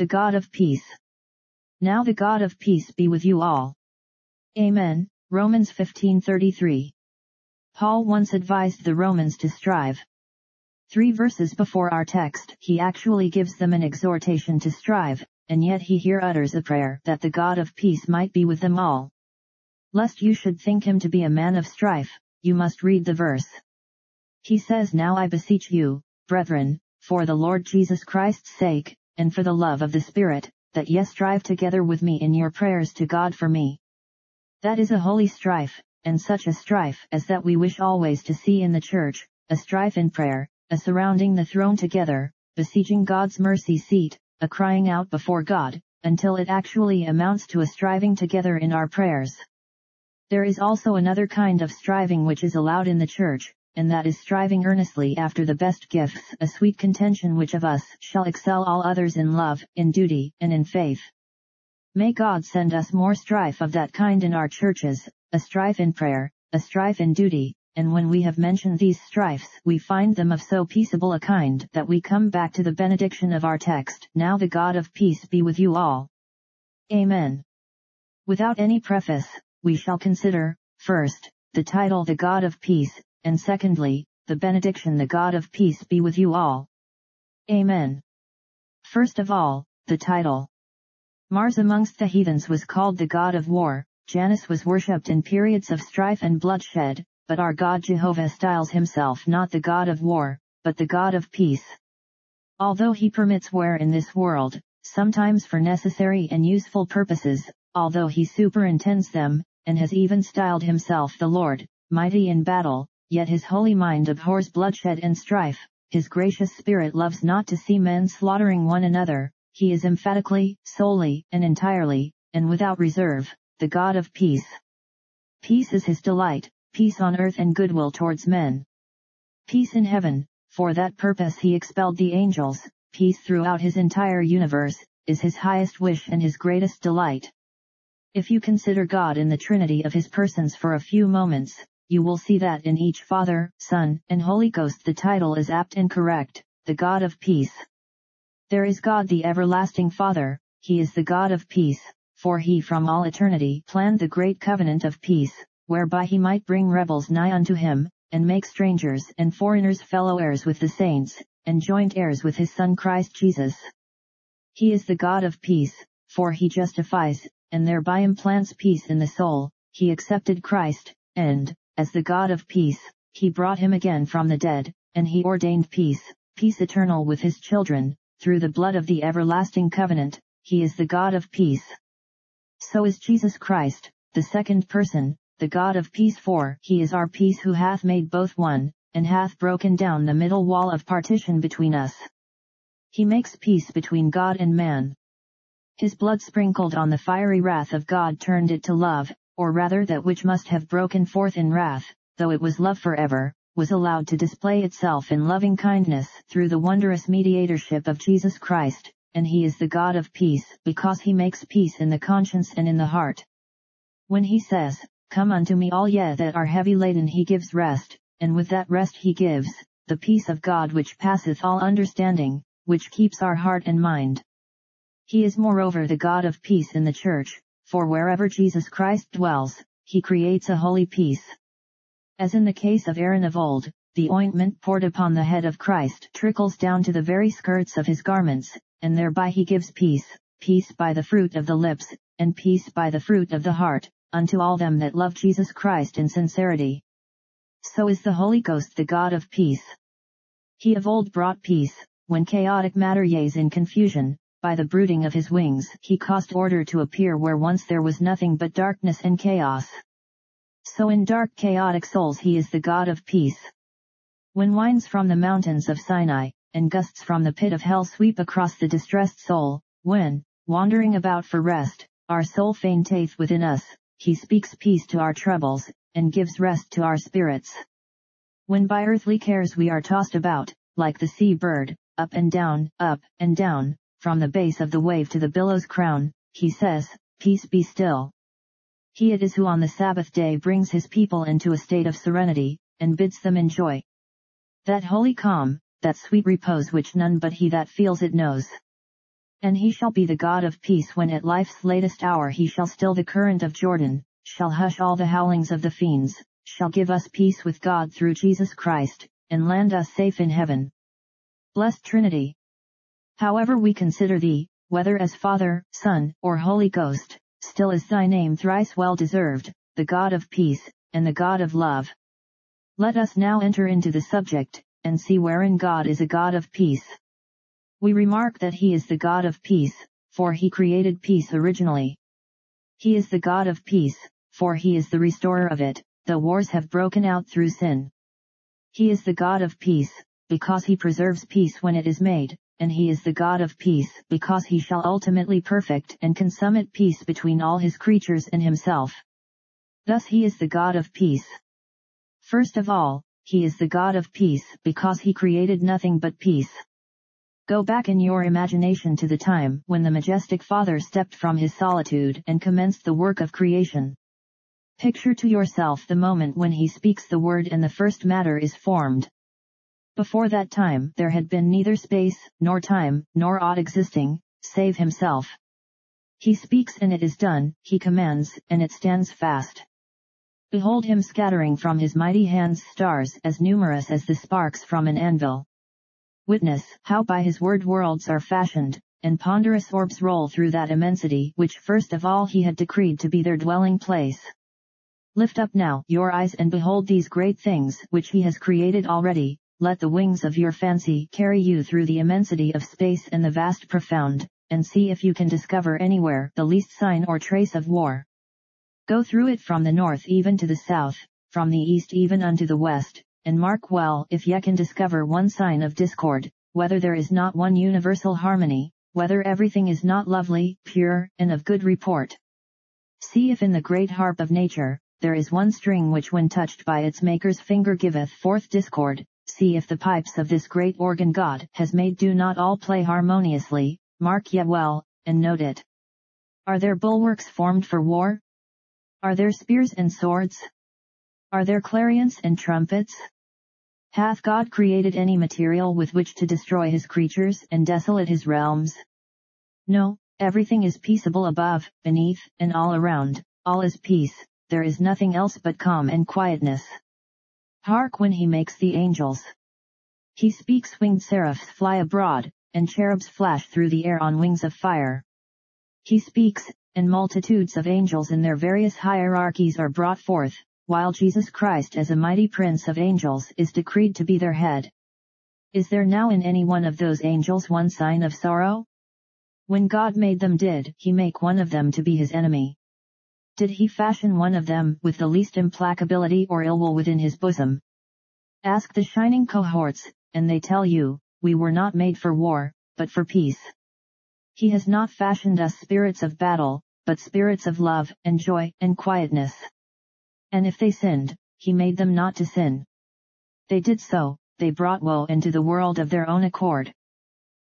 the God of peace. Now the God of peace be with you all. Amen. Romans 15:33. Paul once advised the Romans to strive. Three verses before our text, he actually gives them an exhortation to strive, and yet he here utters a prayer that the God of peace might be with them all. Lest you should think him to be a man of strife, you must read the verse. He says now I beseech you, brethren, for the Lord Jesus Christ's sake, and for the love of the Spirit, that ye strive together with me in your prayers to God for me. That is a holy strife, and such a strife as that we wish always to see in the church, a strife in prayer, a surrounding the throne together, besieging God's mercy seat, a crying out before God, until it actually amounts to a striving together in our prayers. There is also another kind of striving which is allowed in the church, and that is striving earnestly after the best gifts, a sweet contention which of us shall excel all others in love, in duty, and in faith. May God send us more strife of that kind in our churches, a strife in prayer, a strife in duty, and when we have mentioned these strifes, we find them of so peaceable a kind that we come back to the benediction of our text, Now the God of peace be with you all. Amen. Without any preface, we shall consider, first, the title The God of Peace, and secondly, the benediction The God of Peace be with you all. Amen. First of all, the title. Mars amongst the heathens was called the God of War, Janus was worshipped in periods of strife and bloodshed, but our God Jehovah styles himself not the God of war, but the God of peace. Although he permits war in this world, sometimes for necessary and useful purposes, although he superintends them, and has even styled himself the Lord, mighty in battle, yet his holy mind abhors bloodshed and strife, his gracious spirit loves not to see men slaughtering one another, he is emphatically, solely, and entirely, and without reserve, the God of peace. Peace is his delight, peace on earth and goodwill towards men. Peace in heaven, for that purpose he expelled the angels, peace throughout his entire universe, is his highest wish and his greatest delight. If you consider God in the Trinity of his persons for a few moments, you will see that in each Father, Son, and Holy Ghost the title is apt and correct, the God of peace. There is God the everlasting Father, he is the God of peace, for he from all eternity planned the great covenant of peace, whereby he might bring rebels nigh unto him, and make strangers and foreigners fellow heirs with the saints, and joint heirs with his Son Christ Jesus. He is the God of peace, for he justifies, and thereby implants peace in the soul, he accepted Christ, and, as the God of peace, he brought him again from the dead, and he ordained peace, peace eternal with his children, through the blood of the everlasting covenant, he is the God of peace. So is Jesus Christ, the second person, the God of peace for he is our peace who hath made both one, and hath broken down the middle wall of partition between us. He makes peace between God and man. His blood sprinkled on the fiery wrath of God turned it to love, or rather that which must have broken forth in wrath, though it was love forever, was allowed to display itself in loving kindness through the wondrous mediatorship of Jesus Christ, and he is the God of peace, because he makes peace in the conscience and in the heart. When he says, Come unto me all ye that are heavy laden he gives rest, and with that rest he gives, the peace of God which passeth all understanding, which keeps our heart and mind. He is moreover the God of peace in the church, for wherever Jesus Christ dwells, he creates a holy peace. As in the case of Aaron of old, the ointment poured upon the head of Christ trickles down to the very skirts of his garments, and thereby he gives peace, peace by the fruit of the lips, and peace by the fruit of the heart, unto all them that love Jesus Christ in sincerity. So is the Holy Ghost the God of peace. He of old brought peace, when chaotic matter yays in confusion, by the brooding of his wings he caused order to appear where once there was nothing but darkness and chaos. So in dark chaotic souls he is the God of peace. When winds from the mountains of Sinai, and gusts from the pit of hell sweep across the distressed soul, when, wandering about for rest, our soul fainteth within us, he speaks peace to our troubles, and gives rest to our spirits. When by earthly cares we are tossed about, like the sea bird, up and down, up and down, from the base of the wave to the billow's crown, he says, Peace be still. He it is who on the Sabbath day brings his people into a state of serenity, and bids them enjoy. That holy calm, that sweet repose which none but he that feels it knows. And he shall be the God of peace when at life's latest hour he shall still the current of Jordan, shall hush all the howlings of the fiends, shall give us peace with God through Jesus Christ, and land us safe in heaven. Blessed Trinity. However we consider thee, whether as Father, Son, or Holy Ghost, still is thy name thrice well deserved, the God of peace, and the God of love. Let us now enter into the subject, and see wherein God is a God of peace. We remark that he is the God of peace, for he created peace originally. He is the God of peace, for he is the restorer of it, though wars have broken out through sin. He is the God of peace, because he preserves peace when it is made, and he is the God of peace because he shall ultimately perfect and consummate peace between all his creatures and himself. Thus he is the God of peace. First of all, he is the God of peace because he created nothing but peace. Go back in your imagination to the time when the majestic Father stepped from his solitude and commenced the work of creation. Picture to yourself the moment when he speaks the word and the first matter is formed. Before that time there had been neither space, nor time, nor aught existing, save himself. He speaks and it is done, he commands, and it stands fast. Behold him scattering from his mighty hands stars as numerous as the sparks from an anvil. Witness how by his word worlds are fashioned, and ponderous orbs roll through that immensity which first of all he had decreed to be their dwelling place. Lift up now your eyes and behold these great things which he has created already, let the wings of your fancy carry you through the immensity of space and the vast profound, and see if you can discover anywhere the least sign or trace of war. Go through it from the north even to the south, from the east even unto the west, and mark well if ye can discover one sign of discord, whether there is not one universal harmony, whether everything is not lovely, pure, and of good report. See if in the great harp of nature, there is one string which when touched by its maker's finger giveth forth discord, see if the pipes of this great organ God has made do not all play harmoniously, mark ye well, and note it. Are there bulwarks formed for war? Are there spears and swords? Are there clarions and trumpets? Hath God created any material with which to destroy his creatures and desolate his realms? No, everything is peaceable above, beneath, and all around, all is peace, there is nothing else but calm and quietness. Hark when he makes the angels. He speaks winged seraphs fly abroad, and cherubs flash through the air on wings of fire. He speaks, and multitudes of angels in their various hierarchies are brought forth, while Jesus Christ as a mighty prince of angels is decreed to be their head. Is there now in any one of those angels one sign of sorrow? When God made them did he make one of them to be his enemy? Did he fashion one of them with the least implacability or ill will within his bosom? Ask the shining cohorts, and they tell you, we were not made for war, but for peace. He has not fashioned us spirits of battle, but spirits of love, and joy, and quietness. And if they sinned, he made them not to sin. They did so, they brought woe into the world of their own accord.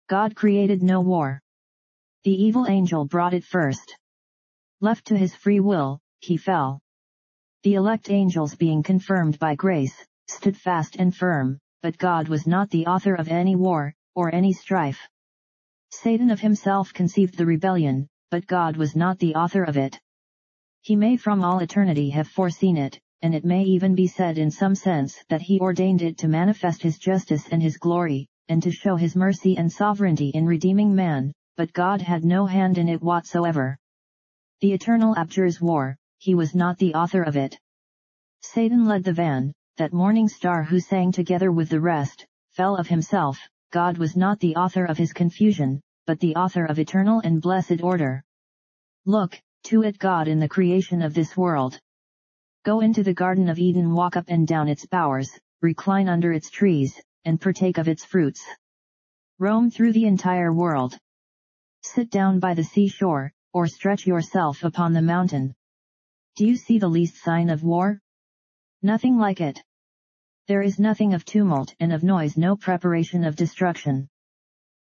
God created no war. The evil angel brought it first. Left to his free will, he fell. The elect angels being confirmed by grace, stood fast and firm, but God was not the author of any war, or any strife. Satan of himself conceived the rebellion, but God was not the author of it. He may from all eternity have foreseen it, and it may even be said in some sense that he ordained it to manifest his justice and his glory, and to show his mercy and sovereignty in redeeming man, but God had no hand in it whatsoever. The eternal abjures war, he was not the author of it. Satan led the van, that morning star who sang together with the rest, fell of himself, God was not the author of his confusion, but the author of eternal and blessed order. Look, to it God in the creation of this world. Go into the Garden of Eden walk up and down its bowers, recline under its trees, and partake of its fruits. Roam through the entire world. Sit down by the seashore, or stretch yourself upon the mountain. Do you see the least sign of war? Nothing like it. There is nothing of tumult and of noise no preparation of destruction.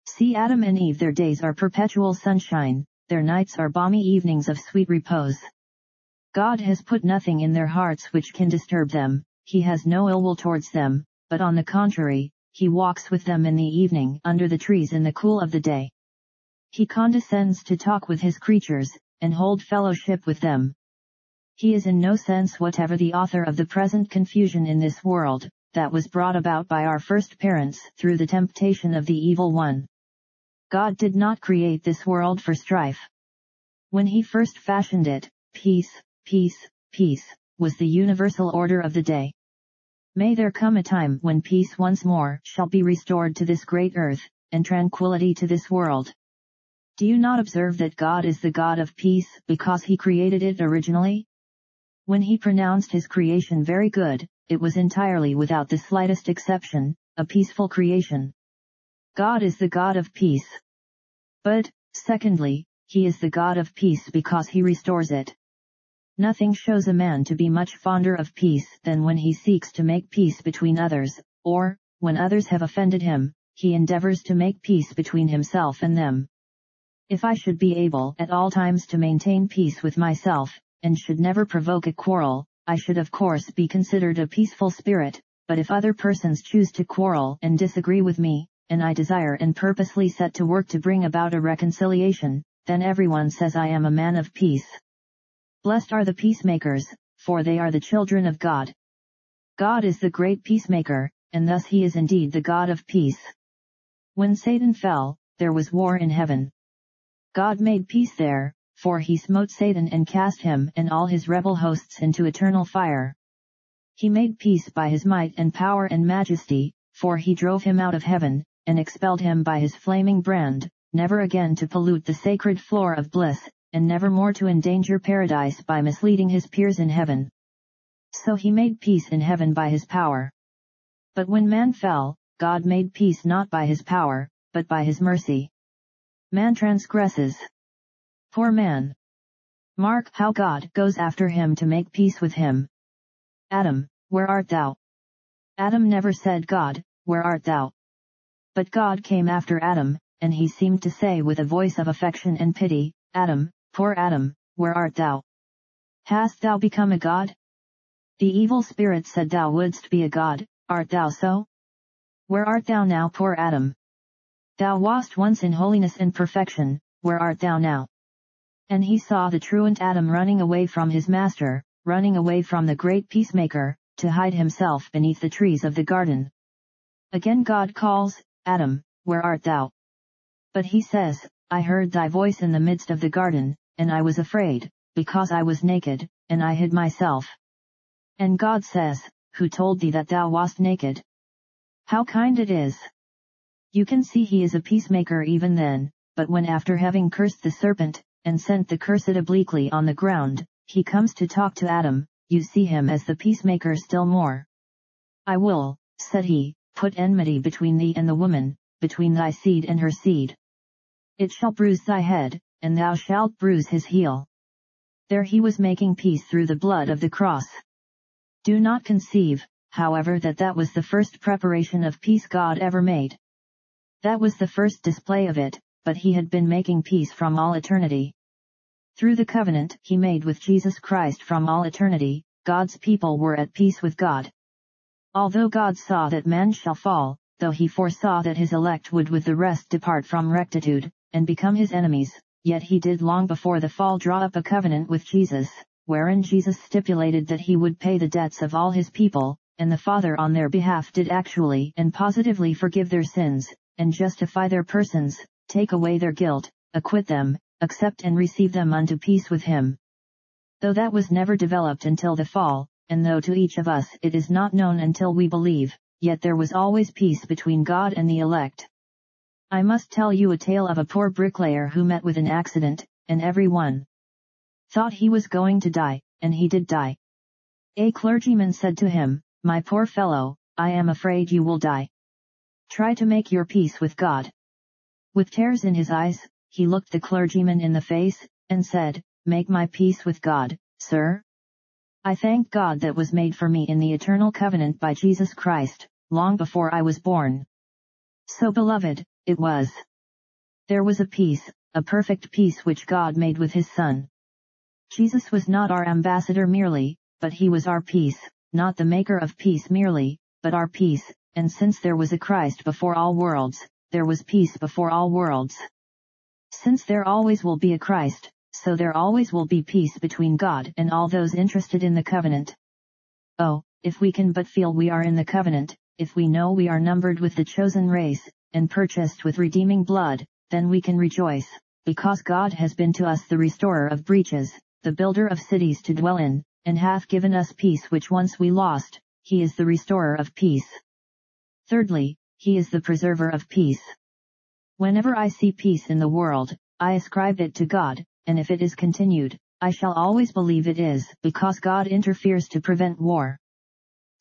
See Adam and Eve their days are perpetual sunshine, their nights are balmy evenings of sweet repose. God has put nothing in their hearts which can disturb them, he has no ill will towards them, but on the contrary, he walks with them in the evening under the trees in the cool of the day. He condescends to talk with his creatures, and hold fellowship with them. He is in no sense whatever the author of the present confusion in this world, that was brought about by our first parents through the temptation of the evil one. God did not create this world for strife. When he first fashioned it, peace, peace, peace, was the universal order of the day. May there come a time when peace once more shall be restored to this great earth, and tranquility to this world. Do you not observe that God is the God of peace because he created it originally? When he pronounced his creation very good, it was entirely without the slightest exception, a peaceful creation. God is the God of peace. But, secondly, he is the God of peace because he restores it. Nothing shows a man to be much fonder of peace than when he seeks to make peace between others, or, when others have offended him, he endeavors to make peace between himself and them. If I should be able at all times to maintain peace with myself, and should never provoke a quarrel, I should of course be considered a peaceful spirit, but if other persons choose to quarrel and disagree with me, and I desire and purposely set to work to bring about a reconciliation, then everyone says I am a man of peace. Blessed are the peacemakers, for they are the children of God. God is the great peacemaker, and thus he is indeed the God of peace. When Satan fell, there was war in heaven. God made peace there, for he smote Satan and cast him and all his rebel hosts into eternal fire. He made peace by his might and power and majesty, for he drove him out of heaven, and expelled him by his flaming brand, never again to pollute the sacred floor of bliss, and never more to endanger paradise by misleading his peers in heaven. So he made peace in heaven by his power. But when man fell, God made peace not by his power, but by his mercy. Man transgresses. Poor man. Mark how God goes after him to make peace with him. Adam, where art thou? Adam never said God, where art thou? But God came after Adam, and he seemed to say with a voice of affection and pity, Adam, Poor Adam, where art thou? Hast thou become a god? The evil spirit said thou wouldst be a god, art thou so? Where art thou now poor Adam? Thou wast once in holiness and perfection, where art thou now? And he saw the truant Adam running away from his master, running away from the great peacemaker, to hide himself beneath the trees of the garden. Again God calls, Adam, where art thou? But he says, I heard thy voice in the midst of the garden, and I was afraid, because I was naked, and I hid myself. And God says, Who told thee that thou wast naked? How kind it is! You can see he is a peacemaker even then, but when after having cursed the serpent, and sent the cursed obliquely on the ground, he comes to talk to Adam, you see him as the peacemaker still more. I will, said he, put enmity between thee and the woman, between thy seed and her seed. It shall bruise thy head, and thou shalt bruise his heel. There he was making peace through the blood of the cross. Do not conceive, however that that was the first preparation of peace God ever made. That was the first display of it, but he had been making peace from all eternity. Through the covenant he made with Jesus Christ from all eternity, God's people were at peace with God. Although God saw that man shall fall, though he foresaw that his elect would with the rest depart from rectitude, and become his enemies, yet he did long before the fall draw up a covenant with Jesus, wherein Jesus stipulated that he would pay the debts of all his people, and the Father on their behalf did actually and positively forgive their sins, and justify their persons, take away their guilt, acquit them, accept and receive them unto peace with him. Though that was never developed until the fall, and though to each of us it is not known until we believe, yet there was always peace between God and the elect. I must tell you a tale of a poor bricklayer who met with an accident, and every one thought he was going to die, and he did die. A clergyman said to him, My poor fellow, I am afraid you will die. Try to make your peace with God. With tears in his eyes, he looked the clergyman in the face, and said, Make my peace with God, sir. I thank God that was made for me in the eternal covenant by Jesus Christ, long before I was born. So beloved, it was. There was a peace, a perfect peace which God made with his Son. Jesus was not our ambassador merely, but he was our peace, not the maker of peace merely, but our peace, and since there was a Christ before all worlds, there was peace before all worlds. Since there always will be a Christ, so there always will be peace between God and all those interested in the covenant. Oh, if we can but feel we are in the covenant, if we know we are numbered with the chosen race, and purchased with redeeming blood, then we can rejoice, because God has been to us the restorer of breaches, the builder of cities to dwell in, and hath given us peace which once we lost, he is the restorer of peace. Thirdly, he is the preserver of peace. Whenever I see peace in the world, I ascribe it to God, and if it is continued, I shall always believe it is, because God interferes to prevent war.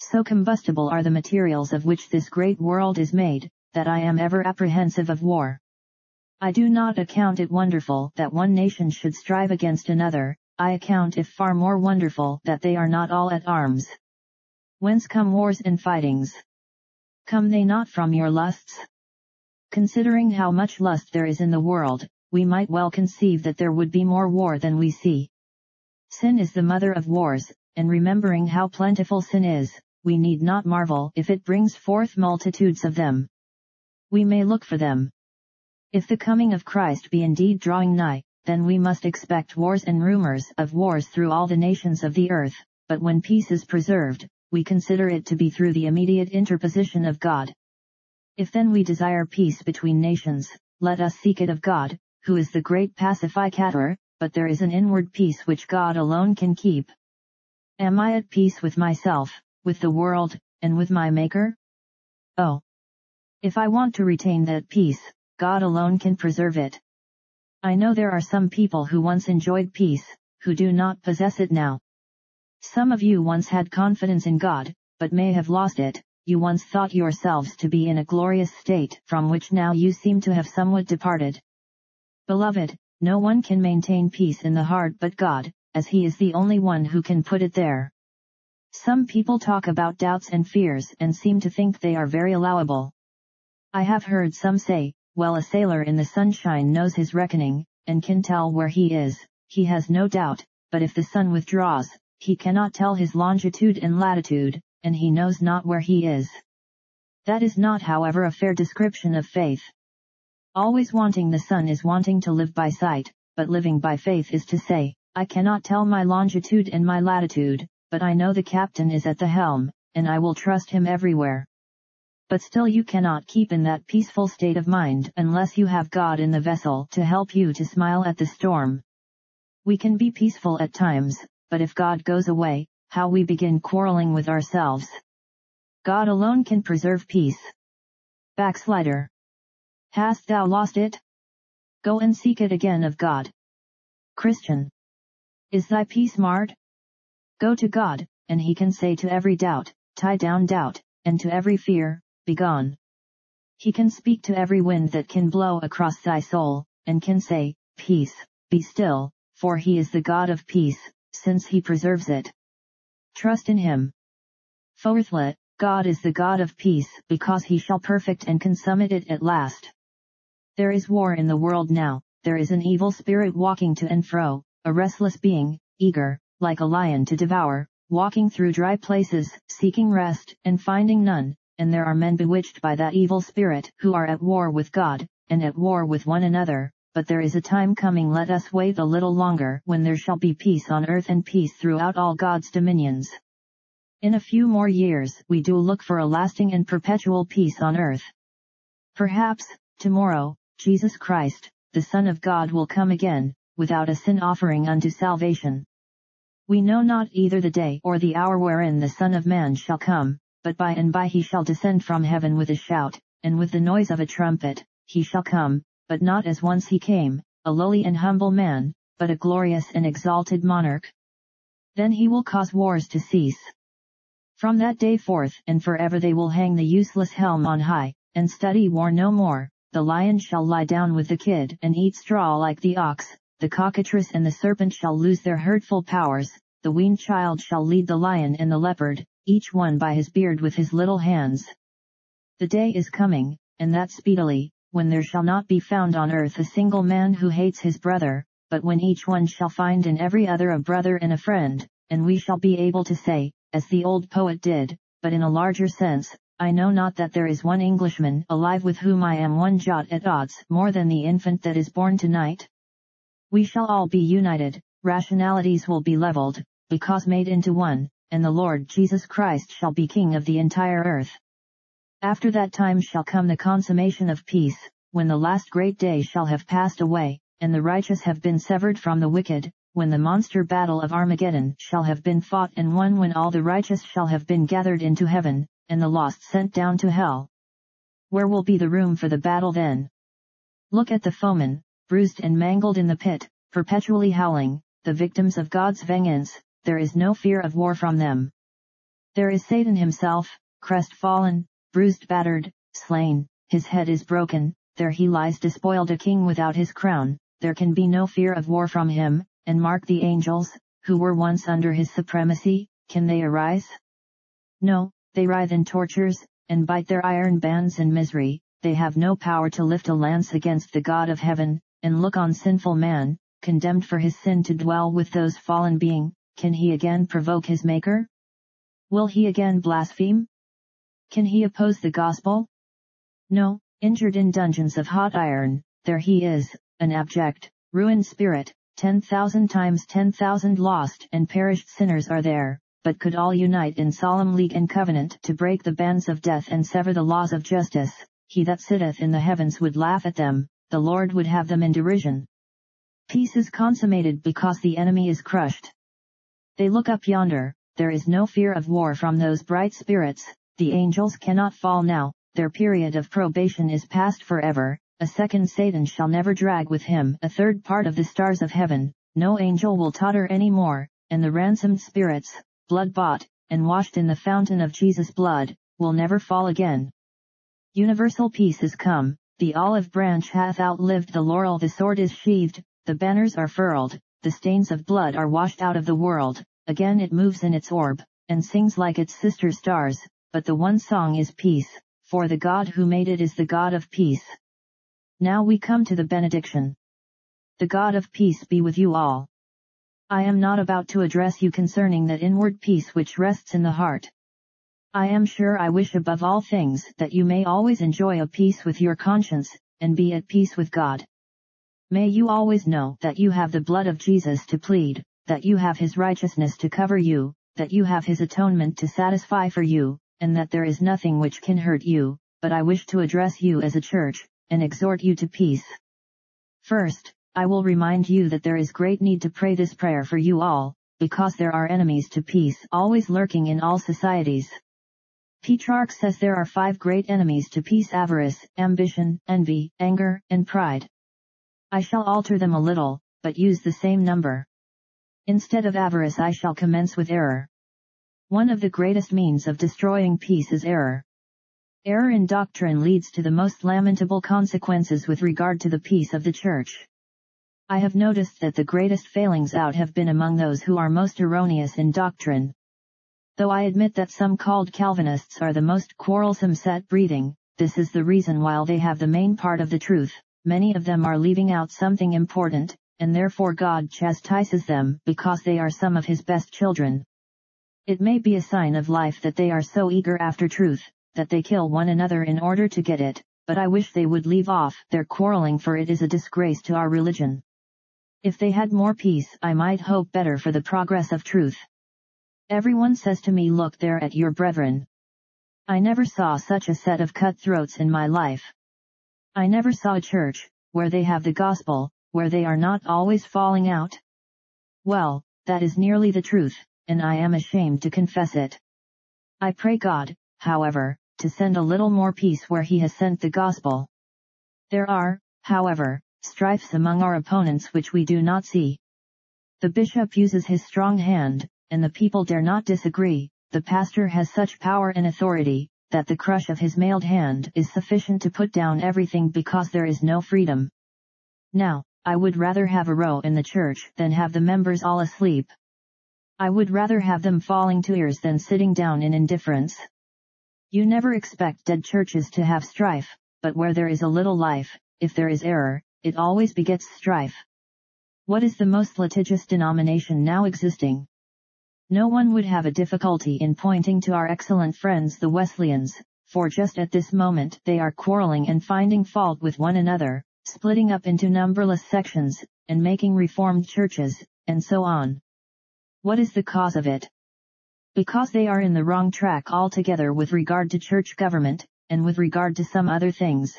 So combustible are the materials of which this great world is made, that I am ever apprehensive of war. I do not account it wonderful that one nation should strive against another, I account it far more wonderful that they are not all at arms. Whence come wars and fightings? Come they not from your lusts? Considering how much lust there is in the world, we might well conceive that there would be more war than we see. Sin is the mother of wars, and remembering how plentiful sin is, we need not marvel if it brings forth multitudes of them. We may look for them. If the coming of Christ be indeed drawing nigh, then we must expect wars and rumors of wars through all the nations of the earth, but when peace is preserved, we consider it to be through the immediate interposition of God. If then we desire peace between nations, let us seek it of God, who is the great pacificator, but there is an inward peace which God alone can keep. Am I at peace with myself, with the world, and with my Maker? Oh! If I want to retain that peace, God alone can preserve it. I know there are some people who once enjoyed peace, who do not possess it now. Some of you once had confidence in God, but may have lost it, you once thought yourselves to be in a glorious state from which now you seem to have somewhat departed. Beloved, no one can maintain peace in the heart but God, as he is the only one who can put it there. Some people talk about doubts and fears and seem to think they are very allowable. I have heard some say, well a sailor in the sunshine knows his reckoning, and can tell where he is, he has no doubt, but if the sun withdraws, he cannot tell his longitude and latitude, and he knows not where he is. That is not however a fair description of faith. Always wanting the sun is wanting to live by sight, but living by faith is to say, I cannot tell my longitude and my latitude, but I know the captain is at the helm, and I will trust him everywhere. But still you cannot keep in that peaceful state of mind unless you have God in the vessel to help you to smile at the storm. We can be peaceful at times, but if God goes away, how we begin quarreling with ourselves. God alone can preserve peace. Backslider. Hast thou lost it? Go and seek it again of God. Christian. Is thy peace marred? Go to God, and he can say to every doubt, tie down doubt, and to every fear, begone. He can speak to every wind that can blow across thy soul, and can say, Peace, be still, for he is the God of peace, since he preserves it. Trust in him. Fourthly, God is the God of peace, because he shall perfect and consummate it at last. There is war in the world now, there is an evil spirit walking to and fro, a restless being, eager, like a lion to devour, walking through dry places, seeking rest, and finding none, and there are men bewitched by that evil spirit, who are at war with God, and at war with one another, but there is a time coming let us wait a little longer, when there shall be peace on earth and peace throughout all God's dominions. In a few more years, we do look for a lasting and perpetual peace on earth. Perhaps, tomorrow, Jesus Christ, the Son of God will come again, without a sin offering unto salvation. We know not either the day or the hour wherein the Son of Man shall come, but by and by he shall descend from heaven with a shout, and with the noise of a trumpet, he shall come, but not as once he came, a lowly and humble man, but a glorious and exalted monarch. Then he will cause wars to cease. From that day forth and forever they will hang the useless helm on high, and study war no more, the lion shall lie down with the kid and eat straw like the ox, the cockatrice and the serpent shall lose their hurtful powers, the weaned child shall lead the lion and the leopard, each one by his beard with his little hands. The day is coming, and that speedily, when there shall not be found on earth a single man who hates his brother, but when each one shall find in every other a brother and a friend, and we shall be able to say, as the old poet did, but in a larger sense, I know not that there is one Englishman alive with whom I am one jot at odds more than the infant that is born tonight? We shall all be united, rationalities will be leveled, because made into one, and the Lord Jesus Christ shall be King of the entire earth. After that time shall come the consummation of peace, when the last great day shall have passed away, and the righteous have been severed from the wicked, when the monster battle of Armageddon shall have been fought and won when all the righteous shall have been gathered into heaven, and the lost sent down to hell. Where will be the room for the battle then? Look at the foemen, bruised and mangled in the pit, perpetually howling, the victims of God's vengeance, there is no fear of war from them. There is Satan himself, crestfallen, bruised battered, slain, his head is broken, there he lies despoiled a king without his crown, there can be no fear of war from him, and mark the angels, who were once under his supremacy, can they arise? No, they writhe in tortures, and bite their iron bands in misery, they have no power to lift a lance against the God of heaven, and look on sinful man, condemned for his sin to dwell with those fallen being, can he again provoke his Maker? Will he again blaspheme? Can he oppose the gospel? No, injured in dungeons of hot iron, there he is, an abject, ruined spirit, ten thousand times ten thousand lost and perished sinners are there, but could all unite in solemn league and covenant to break the bands of death and sever the laws of justice, he that sitteth in the heavens would laugh at them, the Lord would have them in derision. Peace is consummated because the enemy is crushed. They look up yonder, there is no fear of war from those bright spirits, the angels cannot fall now, their period of probation is past forever, a second Satan shall never drag with him a third part of the stars of heaven, no angel will totter any more, and the ransomed spirits, blood-bought, and washed in the fountain of Jesus' blood, will never fall again. Universal peace is come, the olive branch hath outlived the laurel the sword is sheathed, the banners are furled, the stains of blood are washed out of the world, again it moves in its orb, and sings like its sister stars, but the one song is peace, for the God who made it is the God of peace. Now we come to the benediction. The God of peace be with you all. I am not about to address you concerning that inward peace which rests in the heart. I am sure I wish above all things that you may always enjoy a peace with your conscience, and be at peace with God. May you always know that you have the blood of Jesus to plead, that you have his righteousness to cover you, that you have his atonement to satisfy for you, and that there is nothing which can hurt you, but I wish to address you as a church, and exhort you to peace. First, I will remind you that there is great need to pray this prayer for you all, because there are enemies to peace always lurking in all societies. Petrarch says there are five great enemies to peace avarice, ambition, envy, anger, and pride. I shall alter them a little, but use the same number. Instead of avarice I shall commence with error. One of the greatest means of destroying peace is error. Error in doctrine leads to the most lamentable consequences with regard to the peace of the Church. I have noticed that the greatest failings out have been among those who are most erroneous in doctrine. Though I admit that some called Calvinists are the most quarrelsome set breathing, this is the reason while they have the main part of the truth, many of them are leaving out something important, and therefore God chastises them because they are some of his best children. It may be a sign of life that they are so eager after truth, that they kill one another in order to get it, but I wish they would leave off their quarreling for it is a disgrace to our religion. If they had more peace I might hope better for the progress of truth. Everyone says to me look there at your brethren. I never saw such a set of cutthroats in my life. I never saw a church, where they have the gospel, where they are not always falling out. Well, that is nearly the truth, and I am ashamed to confess it. I pray God, however, to send a little more peace where he has sent the gospel. There are, however, strifes among our opponents which we do not see. The bishop uses his strong hand, and the people dare not disagree, the pastor has such power and authority, that the crush of his mailed hand is sufficient to put down everything because there is no freedom. Now, I would rather have a row in the church than have the members all asleep. I would rather have them falling to ears than sitting down in indifference. You never expect dead churches to have strife, but where there is a little life, if there is error, it always begets strife. What is the most litigious denomination now existing? No one would have a difficulty in pointing to our excellent friends the Wesleyans, for just at this moment they are quarreling and finding fault with one another, splitting up into numberless sections, and making reformed churches, and so on. What is the cause of it? Because they are in the wrong track altogether with regard to church government, and with regard to some other things.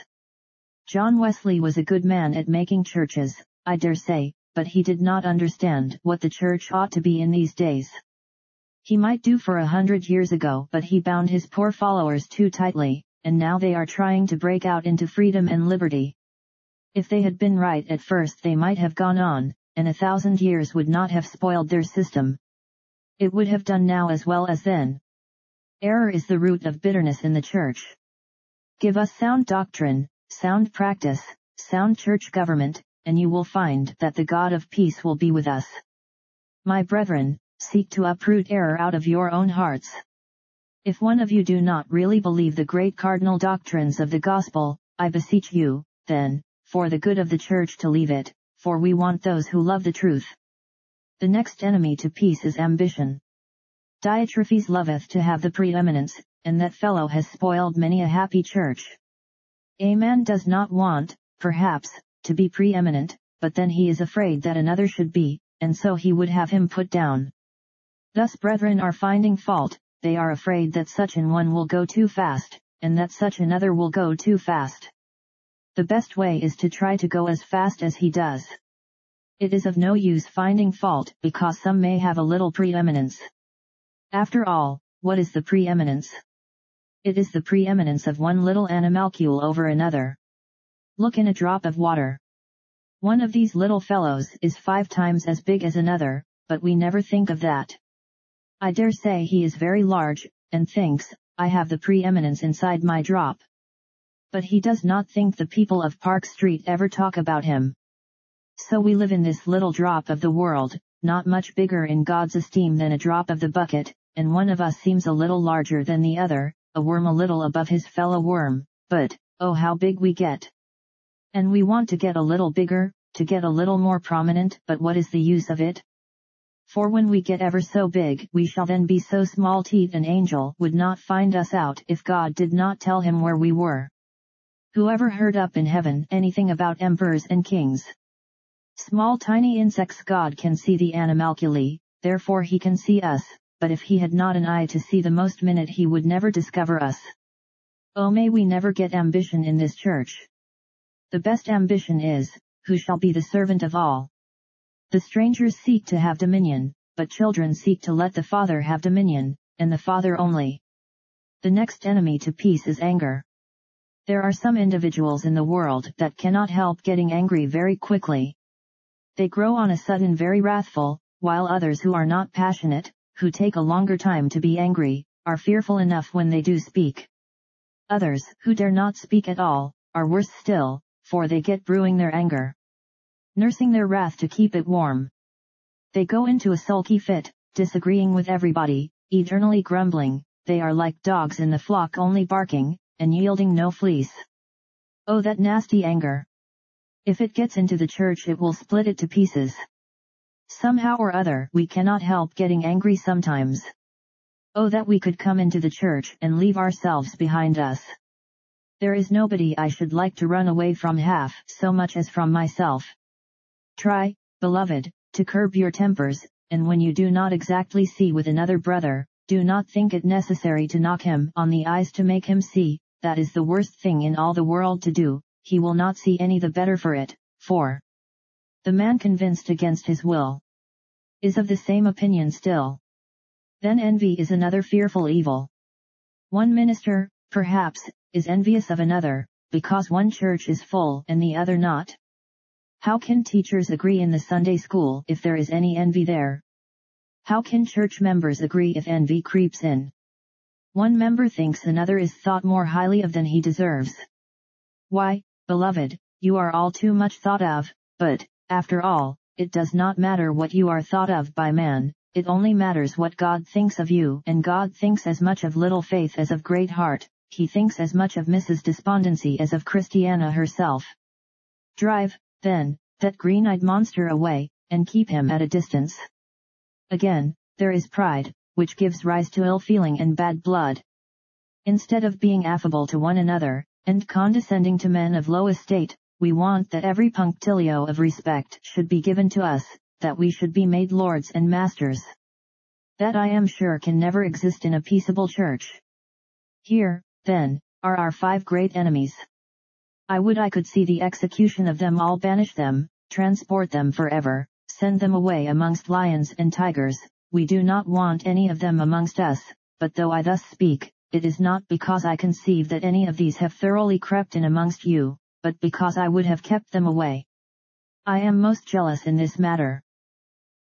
John Wesley was a good man at making churches, I dare say, but he did not understand what the church ought to be in these days. He might do for a hundred years ago but he bound his poor followers too tightly, and now they are trying to break out into freedom and liberty. If they had been right at first they might have gone on, and a thousand years would not have spoiled their system. It would have done now as well as then. Error is the root of bitterness in the church. Give us sound doctrine, sound practice, sound church government, and you will find that the God of peace will be with us. My brethren, seek to uproot error out of your own hearts. If one of you do not really believe the great cardinal doctrines of the gospel, I beseech you, then, for the good of the church to leave it, for we want those who love the truth. The next enemy to peace is ambition. Diotrephes loveth to have the preeminence, and that fellow has spoiled many a happy church. A man does not want, perhaps, to be preeminent, but then he is afraid that another should be, and so he would have him put down. Thus brethren are finding fault, they are afraid that such an one will go too fast, and that such another will go too fast. The best way is to try to go as fast as he does. It is of no use finding fault because some may have a little preeminence. After all, what is the preeminence? It is the preeminence of one little animalcule over another. Look in a drop of water. One of these little fellows is five times as big as another, but we never think of that. I dare say he is very large, and thinks, I have the preeminence inside my drop. But he does not think the people of Park Street ever talk about him. So we live in this little drop of the world, not much bigger in God's esteem than a drop of the bucket, and one of us seems a little larger than the other, a worm a little above his fellow worm, but, oh how big we get. And we want to get a little bigger, to get a little more prominent, but what is the use of it? For when we get ever so big, we shall then be so small teeth an angel would not find us out if God did not tell him where we were. Whoever heard up in heaven anything about emperors and kings? Small tiny insects God can see the animalculae, therefore he can see us, but if he had not an eye to see the most minute he would never discover us. Oh may we never get ambition in this church. The best ambition is, who shall be the servant of all. The strangers seek to have dominion, but children seek to let the Father have dominion, and the Father only. The next enemy to peace is anger. There are some individuals in the world that cannot help getting angry very quickly. They grow on a sudden very wrathful, while others who are not passionate, who take a longer time to be angry, are fearful enough when they do speak. Others, who dare not speak at all, are worse still, for they get brewing their anger nursing their wrath to keep it warm. They go into a sulky fit, disagreeing with everybody, eternally grumbling, they are like dogs in the flock only barking, and yielding no fleece. Oh that nasty anger! If it gets into the church it will split it to pieces. Somehow or other we cannot help getting angry sometimes. Oh that we could come into the church and leave ourselves behind us. There is nobody I should like to run away from half so much as from myself. Try, beloved, to curb your tempers, and when you do not exactly see with another brother, do not think it necessary to knock him on the eyes to make him see, that is the worst thing in all the world to do, he will not see any the better for it, for the man convinced against his will is of the same opinion still. Then envy is another fearful evil. One minister, perhaps, is envious of another, because one church is full and the other not. How can teachers agree in the Sunday school if there is any envy there? How can church members agree if envy creeps in? One member thinks another is thought more highly of than he deserves. Why, beloved, you are all too much thought of, but, after all, it does not matter what you are thought of by man, it only matters what God thinks of you and God thinks as much of little faith as of great heart, he thinks as much of Mrs. Despondency as of Christiana herself. Drive, then, that green-eyed monster away, and keep him at a distance. Again, there is pride, which gives rise to ill feeling and bad blood. Instead of being affable to one another, and condescending to men of low estate, we want that every punctilio of respect should be given to us, that we should be made lords and masters. That I am sure can never exist in a peaceable church. Here, then, are our five great enemies. I would I could see the execution of them all banish them, transport them forever, send them away amongst lions and tigers, we do not want any of them amongst us, but though I thus speak, it is not because I conceive that any of these have thoroughly crept in amongst you, but because I would have kept them away. I am most jealous in this matter.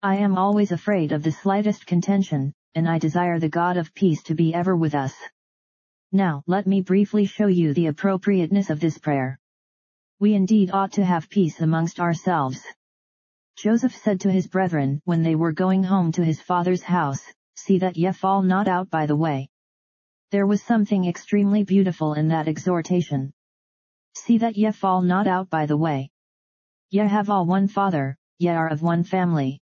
I am always afraid of the slightest contention, and I desire the God of peace to be ever with us. Now let me briefly show you the appropriateness of this prayer. We indeed ought to have peace amongst ourselves. Joseph said to his brethren when they were going home to his father's house, See that ye fall not out by the way. There was something extremely beautiful in that exhortation. See that ye fall not out by the way. Ye have all one father, ye are of one family.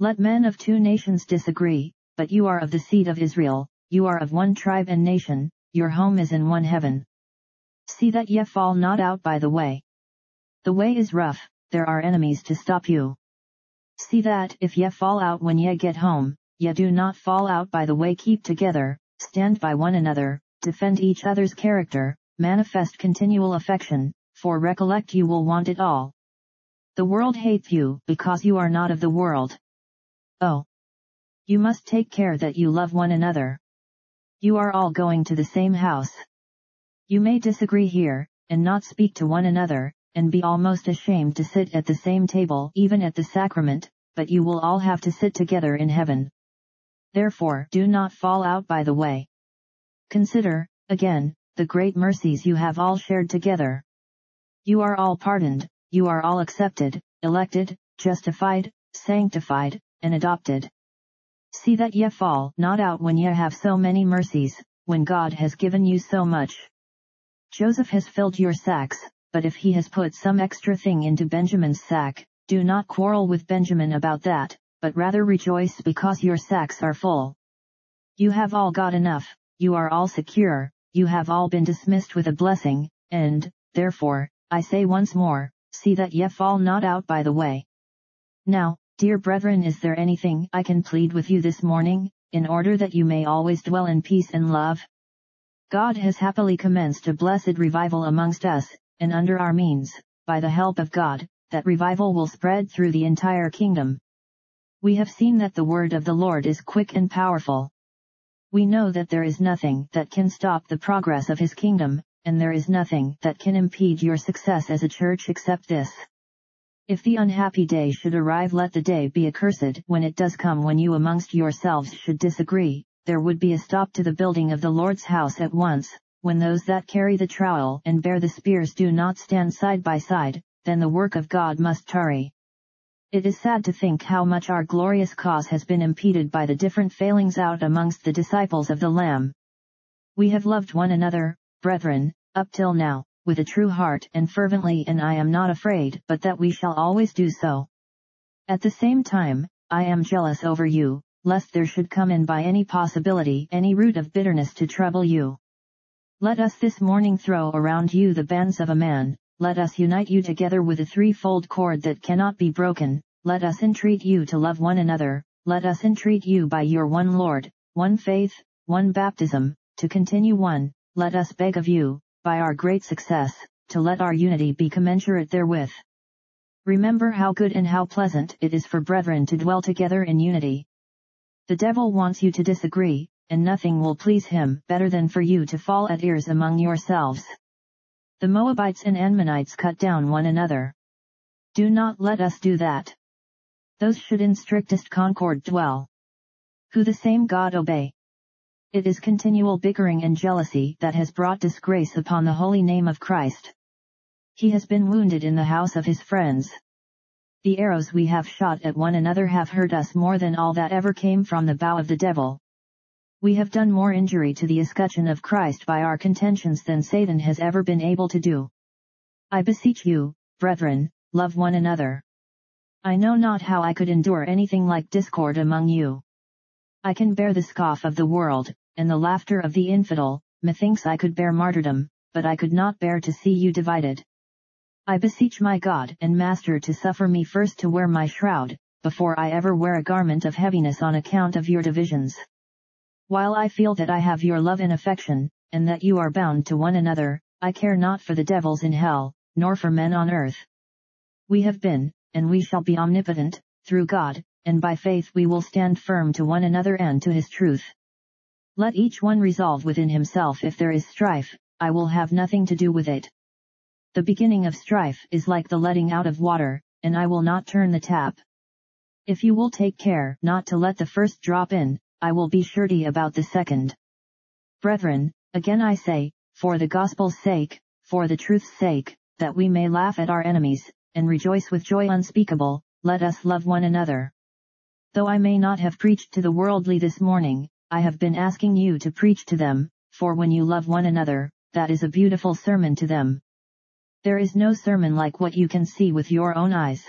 Let men of two nations disagree, but you are of the seed of Israel, you are of one tribe and nation, your home is in one heaven. See that ye fall not out by the way. The way is rough, there are enemies to stop you. See that if ye fall out when ye get home, ye do not fall out by the way keep together, stand by one another, defend each other's character, manifest continual affection, for recollect you will want it all. The world hates you because you are not of the world. Oh! You must take care that you love one another. You are all going to the same house. You may disagree here, and not speak to one another, and be almost ashamed to sit at the same table even at the sacrament, but you will all have to sit together in heaven. Therefore do not fall out by the way. Consider, again, the great mercies you have all shared together. You are all pardoned, you are all accepted, elected, justified, sanctified, and adopted. See that ye fall not out when ye have so many mercies, when God has given you so much. Joseph has filled your sacks, but if he has put some extra thing into Benjamin's sack, do not quarrel with Benjamin about that, but rather rejoice because your sacks are full. You have all got enough, you are all secure, you have all been dismissed with a blessing, and, therefore, I say once more, see that ye fall not out by the way. Now, dear brethren is there anything I can plead with you this morning, in order that you may always dwell in peace and love? God has happily commenced a blessed revival amongst us, and under our means, by the help of God, that revival will spread through the entire kingdom, we have seen that the word of the Lord is quick and powerful. We know that there is nothing that can stop the progress of his kingdom, and there is nothing that can impede your success as a church except this. If the unhappy day should arrive let the day be accursed when it does come when you amongst yourselves should disagree, there would be a stop to the building of the Lord's house at once, when those that carry the trowel and bear the spears do not stand side by side, then the work of God must tarry. It is sad to think how much our glorious cause has been impeded by the different failings out amongst the disciples of the Lamb. We have loved one another, brethren, up till now, with a true heart and fervently and I am not afraid but that we shall always do so. At the same time, I am jealous over you, lest there should come in by any possibility any root of bitterness to trouble you. Let us this morning throw around you the bands of a man, let us unite you together with a threefold cord that cannot be broken, let us entreat you to love one another, let us entreat you by your one Lord, one faith, one baptism, to continue one, let us beg of you, by our great success, to let our unity be commensurate therewith. Remember how good and how pleasant it is for brethren to dwell together in unity. The devil wants you to disagree, and nothing will please him better than for you to fall at ears among yourselves. The Moabites and Ammonites cut down one another. Do not let us do that. Those should in strictest concord dwell. Who the same God obey. It is continual bickering and jealousy that has brought disgrace upon the holy name of Christ. He has been wounded in the house of his friends. The arrows we have shot at one another have hurt us more than all that ever came from the bow of the devil. We have done more injury to the escutcheon of Christ by our contentions than Satan has ever been able to do. I beseech you, brethren, love one another. I know not how I could endure anything like discord among you. I can bear the scoff of the world, and the laughter of the infidel, methinks I could bear martyrdom, but I could not bear to see you divided. I beseech my God and Master to suffer me first to wear my shroud, before I ever wear a garment of heaviness on account of your divisions. While I feel that I have your love and affection, and that you are bound to one another, I care not for the devils in hell, nor for men on earth. We have been, and we shall be omnipotent, through God, and by faith we will stand firm to one another and to his truth. Let each one resolve within himself if there is strife, I will have nothing to do with it. The beginning of strife is like the letting out of water, and I will not turn the tap. If you will take care not to let the first drop in, I will be surety about the second. Brethren, again I say, for the gospel's sake, for the truth's sake, that we may laugh at our enemies, and rejoice with joy unspeakable, let us love one another. Though I may not have preached to the worldly this morning, I have been asking you to preach to them, for when you love one another, that is a beautiful sermon to them. There is no sermon like what you can see with your own eyes.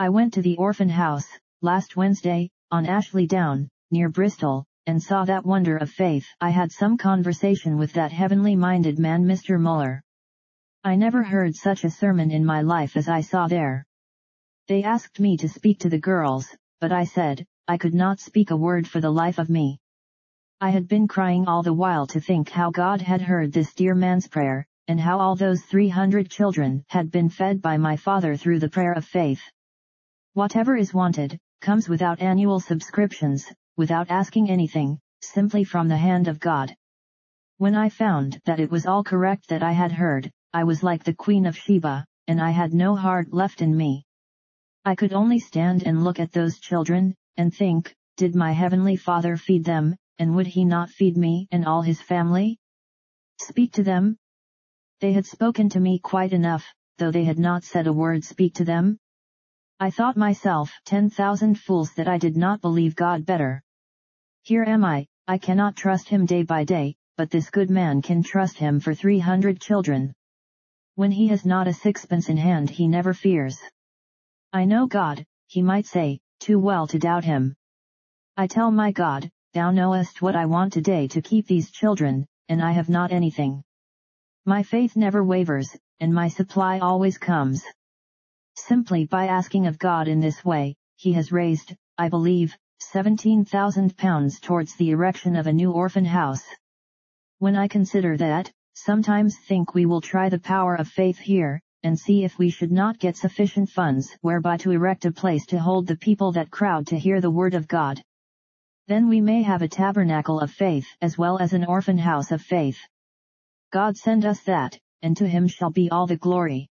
I went to the orphan house, last Wednesday, on Ashley Down, near Bristol, and saw that wonder of faith. I had some conversation with that heavenly-minded man Mr. Muller. I never heard such a sermon in my life as I saw there. They asked me to speak to the girls, but I said, I could not speak a word for the life of me. I had been crying all the while to think how God had heard this dear man's prayer, and how all those 300 children had been fed by my father through the prayer of faith. Whatever is wanted, comes without annual subscriptions, without asking anything, simply from the hand of God. When I found that it was all correct that I had heard, I was like the Queen of Sheba, and I had no heart left in me. I could only stand and look at those children, and think, did my heavenly Father feed them, and would he not feed me and all his family? Speak to them, they had spoken to me quite enough, though they had not said a word speak to them. I thought myself ten thousand fools that I did not believe God better. Here am I, I cannot trust him day by day, but this good man can trust him for three hundred children. When he has not a sixpence in hand he never fears. I know God, he might say, too well to doubt him. I tell my God, thou knowest what I want today to keep these children, and I have not anything. My faith never wavers, and my supply always comes. Simply by asking of God in this way, he has raised, I believe, 17,000 pounds towards the erection of a new orphan house. When I consider that, sometimes think we will try the power of faith here, and see if we should not get sufficient funds whereby to erect a place to hold the people that crowd to hear the word of God. Then we may have a tabernacle of faith as well as an orphan house of faith. God send us that, and to him shall be all the glory.